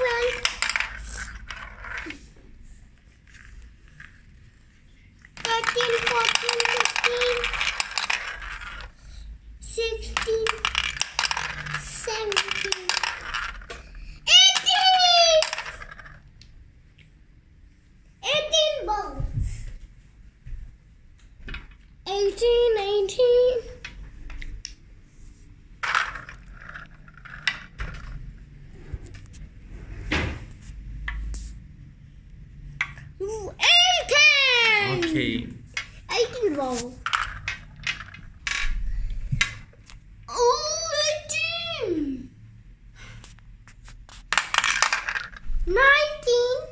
twelve, thirteen, fourteen, fifteen, sixteen, seventeen, eighteen. Eighteen, eighteen. I. Okay. I can roll. Oh, I do. Nineteen.